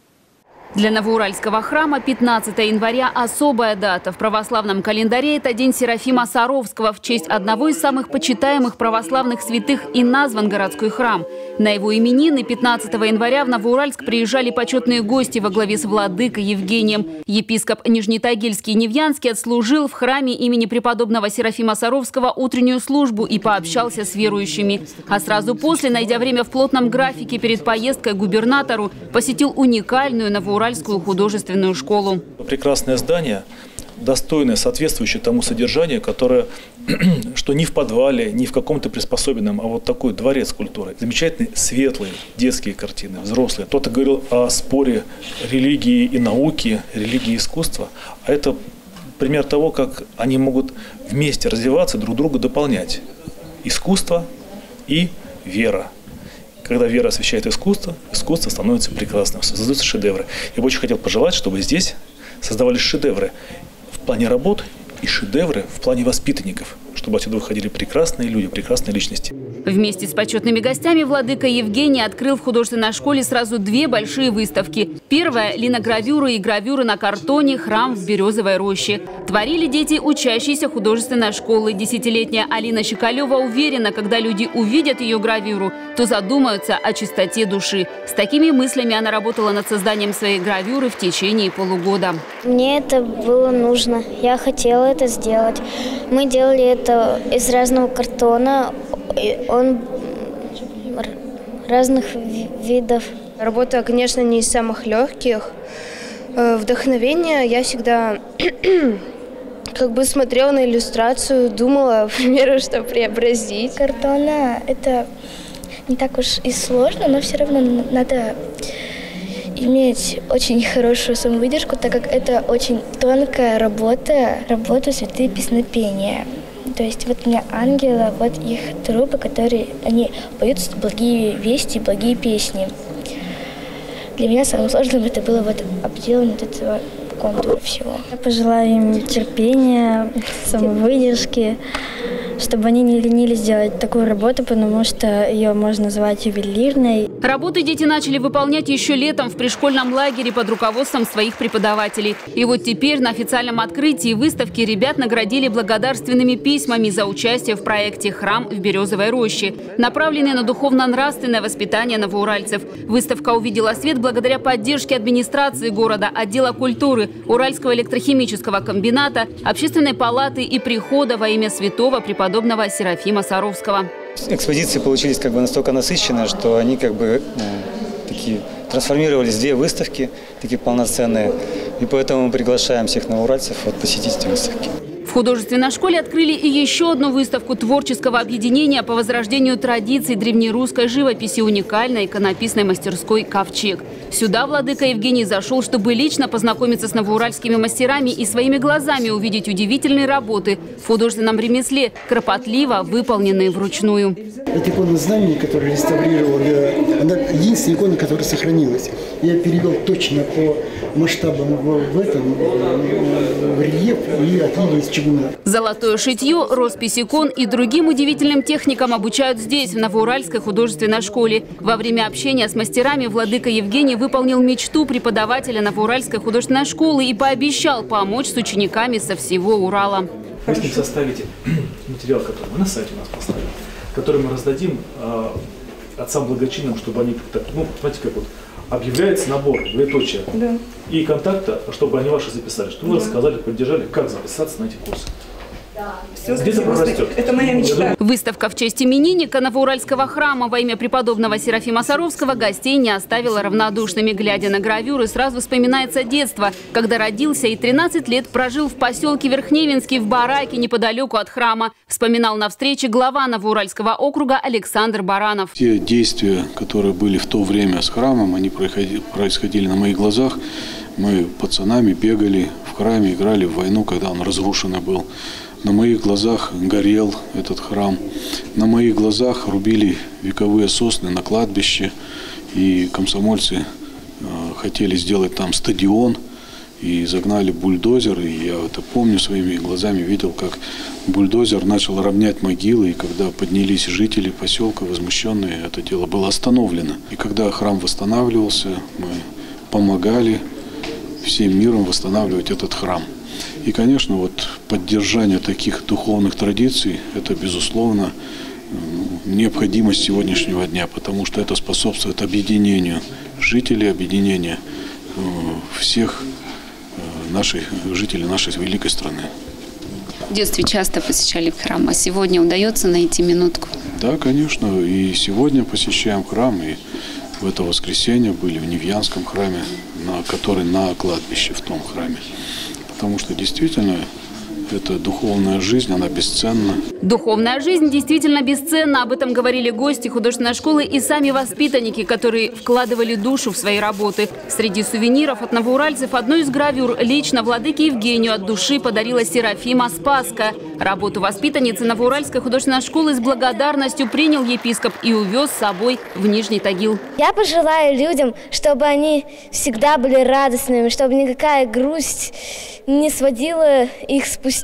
Для новоуральского храма 15 января – особая дата. В православном календаре это день Серафима Саровского. В честь одного из самых почитаемых православных святых и назван городской храм. На его именины 15 января в Новоуральск приезжали почетные гости во главе с владыкой Евгением. Епископ Нижнетагильский Невьянский отслужил в храме имени преподобного Серафима Саровского утреннюю службу и пообщался с верующими. А сразу после, найдя время в плотном графике перед поездкой к губернатору, посетил уникальную новоуральскую художественную школу. Прекрасное здание, достойное, соответствующее тому содержанию, которое, *clears throat* что ни в подвале, ни в каком-то приспособленном, а вот такой дворец культуры. Замечательные светлые детские картины, взрослые. Кто-то говорил о споре религии и науки, религии и искусства, а это пример того, как они могут вместе развиваться, друг друга дополнять. Искусство и вера. Когда вера освещает искусство, искусство становится прекрасным, создаются шедевры. Я бы очень хотел пожелать, чтобы здесь создавались шедевры в плане работ и шедевры в плане воспитанников, чтобы отсюда выходили прекрасные люди, прекрасные личности. Вместе с почетными гостями владыка Евгений открыл в художественной школе сразу две большие выставки. Первая – линогравюры и гравюры на картоне «Храм в Березовой роще». Творили дети, учащиеся художественной школы. Десятилетняя Алина Щекалева уверена, когда люди увидят ее гравюру, то задумаются о чистоте души. С такими мыслями она работала над созданием своей гравюры в течение полугода. Мне это было нужно. Я хотела это сделать. Мы делали это из разного картона. Он разных видов. Работа, конечно, не из самых легких. Э, вдохновение я всегда *clears throat* как бы смотрела на иллюстрацию, думала, *laughs* к примеру, что преобразить. Картона – это не так уж и сложно, но все равно надо иметь очень хорошую самовыдержку, так как это очень тонкая работа, работа святые песнопения. То есть вот у меня ангелы, вот их трубы, которые, они поют благие вести, благие песни. Для меня самым сложным это было вот обделывание вот этого контура всего. Я пожелаю им терпения, самовыдержки, чтобы они не ленились делать такую работу, потому что ее можно назвать ювелирной. Работы дети начали выполнять еще летом в пришкольном лагере под руководством своих преподавателей. И вот теперь на официальном открытии выставки ребят наградили благодарственными письмами за участие в проекте «Храм в Березовой роще», направленный на духовно-нравственное воспитание новоуральцев. Выставка увидела свет благодаря поддержке администрации города, отдела культуры, Уральского электрохимического комбината, общественной палаты и прихода во имя святого преподобного Серафима Саровского. Экспозиции получились как бы настолько насыщенные, что они как бы ну, такие трансформировались в две выставки, такие полноценные. И поэтому мы приглашаем всех новоуральцев вот, посетить эти выставки. В художественной школе открыли и еще одну выставку творческого объединения по возрождению традиций древнерусской живописи уникальной иконописной мастерской «Ковчег». Сюда владыка Евгений зашел, чтобы лично познакомиться с новоуральскими мастерами и своими глазами увидеть удивительные работы в художественном ремесле, кропотливо выполненные вручную. Эта икона знамени, которую реставрировал, она единственная икона, которая сохранилась. Я перевел точно по масштабам в, этом в рельеф и отлили из. Золотое шитье, роспись икон и другим удивительным техникам обучают здесь, в Новоуральской художественной школе. Во время общения с мастерами владыка Евгений выполнил мечту преподавателя Новоуральской художественной школы и пообещал помочь с учениками со всего Урала. Вы с ним составите *clears throat* материал, который мы на сайте у нас поставим, который мы раздадим э, отцам благочинным, чтобы они, так, ну, знаете, как вот объявляется набор, двоеточие, да. и контакта, чтобы они ваши записали, чтобы вы да. рассказали, поддержали, как записаться на эти курсы. Все, Это моя мечта. Выставка в честь именинника Новоуральского храма во имя преподобного Серафима Саровского гостей не оставила равнодушными. Глядя на гравюры, сразу вспоминается детство, когда родился и 13 лет прожил в поселке Верхневинский в бараке неподалеку от храма. Вспоминал на встрече глава Новоуральского округа Александр Баранов. Те действия, которые были в то время с храмом, они происходили на моих глазах. Мы пацанами бегали в храме, играли в войну, когда он разрушенный был. На моих глазах горел этот храм. На моих глазах рубили вековые сосны на кладбище. И комсомольцы э, хотели сделать там стадион. И загнали бульдозер. И я это помню своими глазами, видел, как бульдозер начал равнять могилы. И когда поднялись жители поселка, возмущенные, это дело было остановлено. И когда храм восстанавливался, мы помогали всем миром восстанавливать этот храм. И, конечно, вот поддержание таких духовных традиций – это, безусловно, необходимость сегодняшнего дня, потому что это способствует объединению жителей, объединению э, всех э, наших жителей нашей великой страны. В детстве часто посещали храм, а сегодня удается найти минутку? Да, конечно. И сегодня посещаем храм, и в это воскресенье были в Невьянском храме, на, который на кладбище в том храме. Потому что действительно эта духовная жизнь, она бесценна. Духовная жизнь действительно бесценна. Об этом говорили гости художественной школы и сами воспитанники, которые вкладывали душу в свои работы. Среди сувениров от новоуральцев одной из гравюр лично владыке Евгению от души подарила Серафима Спаска. Работу воспитанницы Новоуральской художественной школы с благодарностью принял епископ и увез с собой в Нижний Тагил. Я пожелаю людям, чтобы они всегда были радостными, чтобы никакая грусть не сводила их с пути,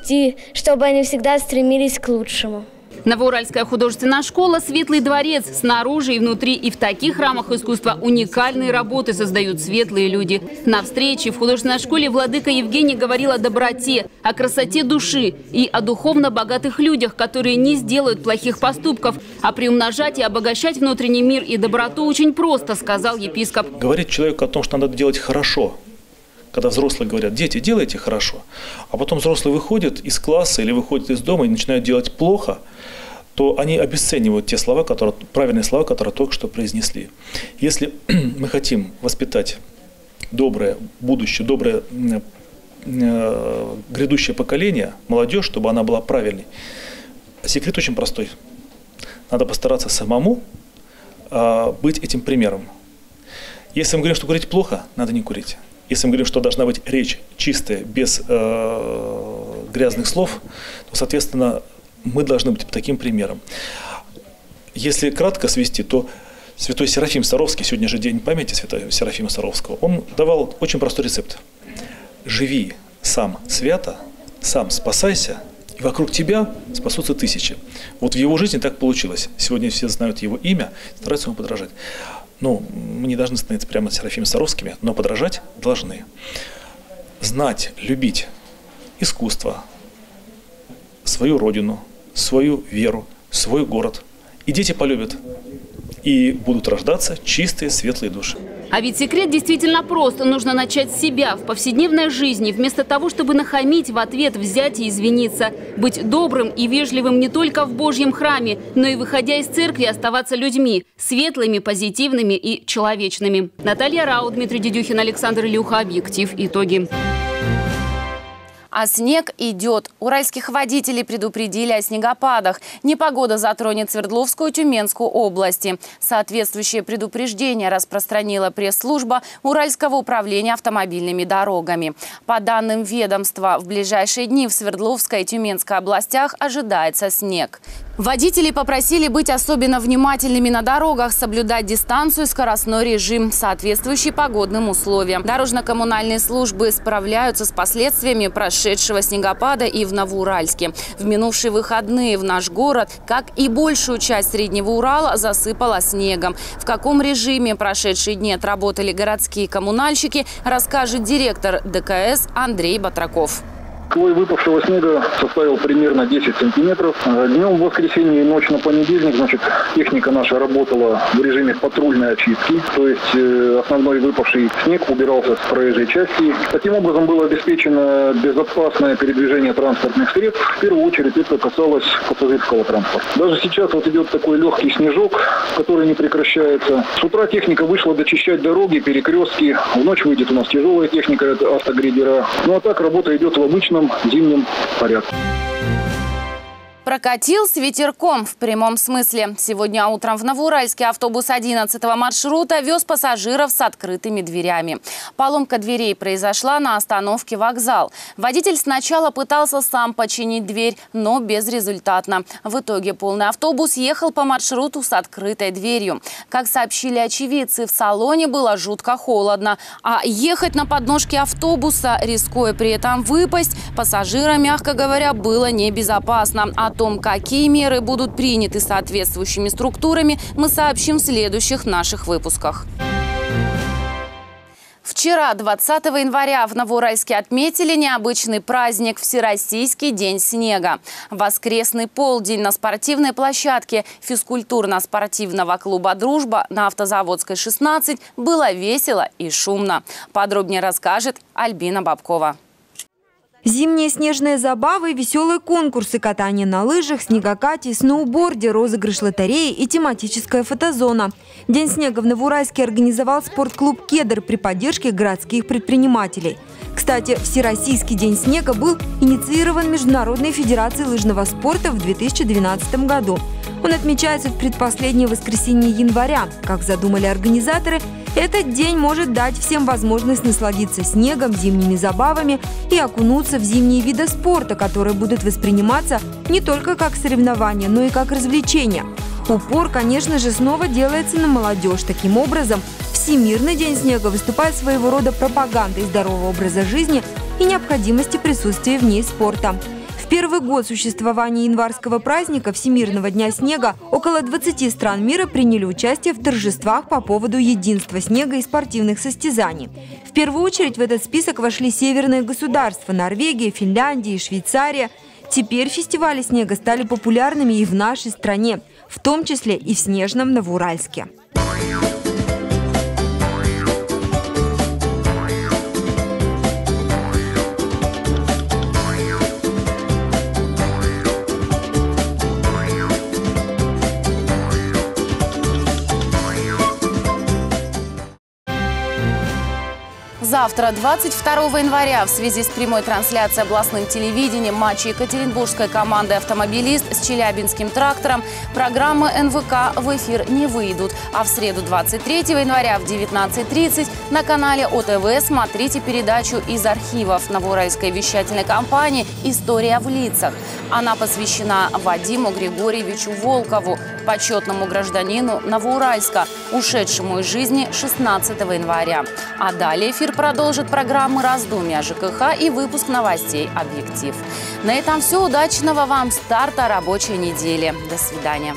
чтобы они всегда стремились к лучшему. Новоуральская художественная школа «Светлый дворец». Снаружи и внутри и в таких храмах искусства уникальные работы создают светлые люди. На встрече в художественной школе владыка Евгений говорил о доброте, о красоте души и о духовно богатых людях, которые не сделают плохих поступков. А приумножать и обогащать внутренний мир и доброту очень просто, сказал епископ. Говорить человеку о том, что надо делать хорошо, когда взрослые говорят, дети, делайте хорошо, а потом взрослые выходят из класса или выходят из дома и начинают делать плохо – то они обесценивают те слова, которые, правильные слова, которые только что произнесли. Если *clears throat* мы хотим воспитать доброе будущее, доброе э, грядущее поколение, молодежь, чтобы она была правильной, секрет очень простой. Надо постараться самому э, быть этим примером. Если мы говорим, что курить плохо, надо не курить. Если мы говорим, что должна быть речь чистая, без э, грязных слов, то, соответственно, мы должны быть таким примером. Если кратко свести, то святой Серафим Саровский, сегодня же день памяти святого Серафима Саровского, он давал очень простой рецепт. Живи сам свято, сам спасайся, и вокруг тебя спасутся тысячи. Вот в его жизни так получилось. Сегодня все знают его имя, стараются ему подражать. Ну, мы не должны становиться прямо Серафимом Саровскими, но подражать должны. Знать, любить искусство, свою родину, свою веру, свой город. И дети полюбят. И будут рождаться чистые, светлые души. А ведь секрет действительно прост. Нужно начать с себя в повседневной жизни. Вместо того, чтобы нахамить, в ответ взять и извиниться. Быть добрым и вежливым не только в Божьем храме, но и выходя из церкви оставаться людьми. Светлыми, позитивными и человечными. Наталья Рау, Дмитрий Дедюхин, Александр Илюха. Объектив. Итоги. А снег идет. Уральских водителей предупредили о снегопадах. Непогода затронет Свердловскую и Тюменскую области. Соответствующее предупреждение распространила пресс-служба Уральского управления автомобильными дорогами. По данным ведомства, в ближайшие дни в Свердловской и Тюменской областях ожидается снег. Водители попросили быть особенно внимательными на дорогах, соблюдать дистанцию и скоростной режим, соответствующий погодным условиям. Дорожно-коммунальные службы справляются с последствиями прошедшего снегопада и в Новоуральске. В минувшие выходные в наш город, как и большую часть Среднего Урала, засыпало снегом. В каком режиме прошедшие дни отработали городские коммунальщики, расскажет директор ДКС Андрей Батраков. Слой выпавшего снега составил примерно 10 сантиметров. Днем в воскресенье и ночь на понедельник, значит, техника наша работала в режиме патрульной очистки. То есть э, основной выпавший снег убирался с проезжей части. Таким образом было обеспечено безопасное передвижение транспортных средств. В первую очередь это касалось пассажирского транспорта. Даже сейчас вот идет такой легкий снежок, который не прекращается. С утра техника вышла дочищать дороги, перекрестки. В ночь выйдет у нас тяжелая техника, это автогрейдера. Ну а так работа идет в обычном зимнем порядке. Прокатил с ветерком в прямом смысле. Сегодня утром в Новоуральске автобус 11 маршрута вез пассажиров с открытыми дверями. Поломка дверей произошла на остановке «Вокзал». Водитель сначала пытался сам починить дверь, но безрезультатно. В итоге полный автобус ехал по маршруту с открытой дверью. Как сообщили очевидцы, в салоне было жутко холодно. А ехать на подножке автобуса, рискуя при этом выпасть, пассажира, мягко говоря, было небезопасно. А том, какие меры будут приняты соответствующими структурами, мы сообщим в следующих наших выпусках. Вчера, 20 января, в Новоуральске отметили необычный праздник – Всероссийский день снега. Воскресный полдень на спортивной площадке физкультурно-спортивного клуба «Дружба» на Автозаводской, 16 было весело и шумно. Подробнее расскажет Альбина Бабкова. Зимние снежные забавы, веселые конкурсы, катание на лыжах, снегокате, сноуборде, розыгрыш лотереи и тематическая фотозона. День снега в Новоуральске организовал спортклуб «Кедр» при поддержке городских предпринимателей. Кстати, Всероссийский день снега был инициирован Международной федерацией лыжного спорта в 2012 году. Он отмечается в предпоследнее воскресенье января. Как задумали организаторы, этот день может дать всем возможность насладиться снегом, зимними забавами и окунуться в зимние виды спорта, которые будут восприниматься не только как соревнования, но и как развлечения. Упор, конечно же, снова делается на молодежь. Таким образом, Всемирный день снега выступает своего рода пропагандой здорового образа жизни и необходимости присутствия в ней спорта. В первый год существования январского праздника Всемирного дня снега около 20 стран мира приняли участие в торжествах по поводу единства снега и спортивных состязаний. В первую очередь в этот список вошли северные государства – Норвегия, Финляндия и Швейцария. Теперь фестивали снега стали популярными и в нашей стране, в том числе и в снежном Новоуральске. Завтра, 22 января, в связи с прямой трансляцией областным телевидением матча Екатеринбургской команды «Автомобилист» с Челябинским трактором, программы НВК в эфир не выйдут. А в среду, 23 января в 19.30 на канале ОТВ смотрите передачу из архивов Новоуральской вещательной компании «История в лицах». Она посвящена Вадиму Григорьевичу Волкову, почетному гражданину Новоуральска, ушедшему из жизни 16 января. А далее эфир продолжит программы «Раздумья ЖКХ» и выпуск новостей «Объектив». На этом все. Удачного вам старта рабочей недели. До свидания.